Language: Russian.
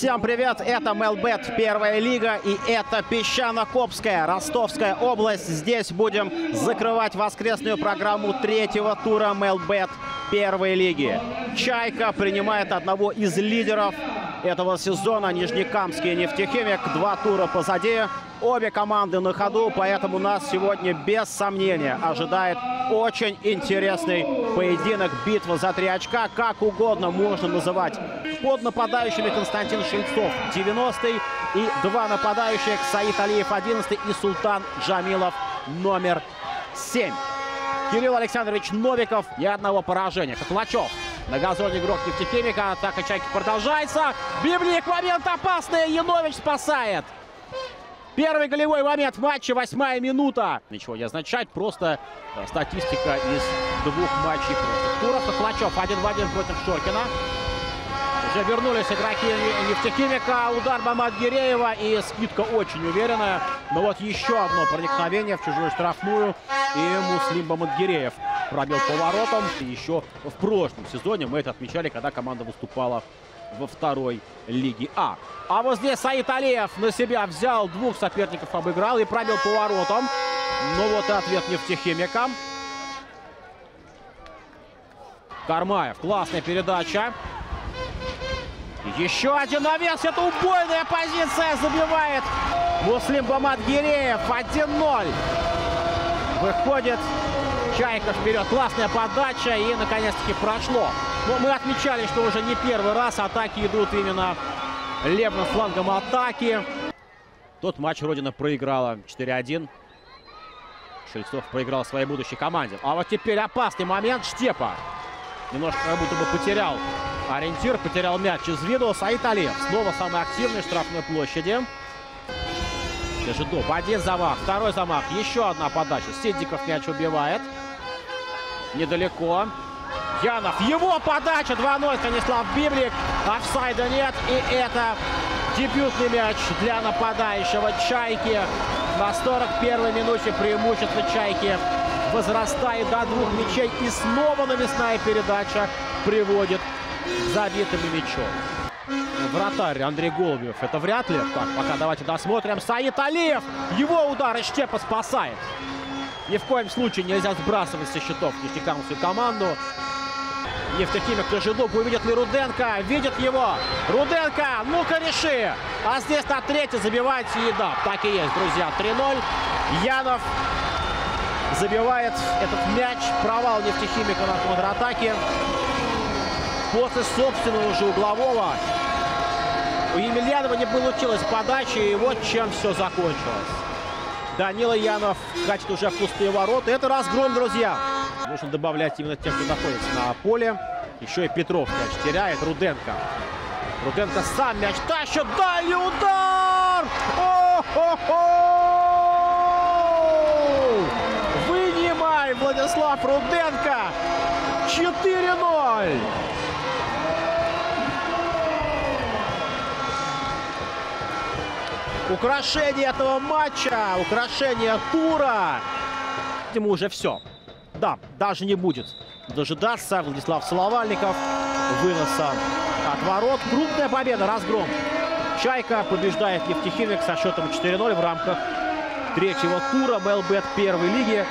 Всем привет, это Мелбет, первая лига, и это Песчано-Копская, Ростовская область. Здесь будем закрывать воскресную программу третьего тура Мелбет первой лиги. Чайка принимает одного из лидеров этого сезона, Нижнекамский нефтехимик. Два тура позади, обе команды на ходу, поэтому нас сегодня без сомнения ожидает очень интересный поединок, битва за три очка, как угодно можно называть. Под нападающими Константин Шельцов 90-й и два нападающих Саид Алиев 11 и Султан Джамилов номер 7. Кирилл Александрович Новиков и одного поражения. Котлачев на газоне игрок нефтехимика. Атака Чайки продолжается. Библик момент опасный. Янович спасает. Первый голевой момент в матче, восьмая минута. Ничего не означает, просто э, статистика из двух матчей туров. Котлачев один в один против Шоркина. Уже вернулись игроки нефтехимика. Удар Мамадгиреева и скидка очень уверенная. Но вот еще одно проникновение в чужую штрафную. И Муслим Мамадгиреев пробил поворотом. И еще в прошлом сезоне мы это отмечали, когда команда выступала во второй лиге А. А вот здесь Саид Алиев на себя взял, двух соперников обыграл и пробил поворотом. Ну вот и ответ нефтехимика. Кармаев. Классная передача. Еще один навес. Это убойная позиция. Забивает Муслим Бамадгиреев. 1-0. Выходит Чайка вперед. Классная подача. И, наконец-таки, прошло. Но мы отмечали, что уже не первый раз атаки идут именно левым флангом атаки. Тот матч Родина проиграла 4-1. Шельцов проиграл своей будущей команде. А вот теперь опасный момент. Штепа немножко как будто бы потерял ориентир, потерял мяч из виду. Саид Алиев снова самый активный в штрафной площади. Жидов. Один замах, второй замах. Еще одна подача. Сидиков мяч убивает. Недалеко. Янов. Его подача 2-0. Станислав Библик. Офсайда нет. И это дебютный мяч для нападающего Чайки. На 41-й минуте преимущество Чайки возрастает до двух мячей. И снова навесная передача приводит к забитому мячом. Вратарь Андрей Голубев. Это вряд ли. Так, пока давайте досмотрим. Саид Алиев. Его удар и Штепа спасает. Ни в коем случае нельзя сбрасывать со счетов нефтекамскую команду. Нефтехимик Кожедуб увидит ли Руденко? Видит его. Руденко, ну-ка реши. А здесь на третье забивает и да, так и есть, друзья. 3-0. Янов забивает этот мяч. Провал нефтехимика на контратаке. После собственного уже углового у Емельянова не получилось подачи. И вот чем все закончилось. Данила Янов катит уже в пустые ворота. Это разгром, друзья. Нужно добавлять именно тех, кто находится на поле. Еще и Петров мяч теряет. Руденко. Руденко сам мяч тащит. Дальний удар! О-хо-хо! Вынимай, Владислав Руденко. 4-0. Украшение этого матча, украшение тура. Ему уже все. Да, даже не будет дожидаться. Владислав Соловальников. Выноса от ворот. Крупная победа, разгром. Чайка побеждает нефтехимик со счетом 4-0 в рамках третьего тура МЛБет первой лиги.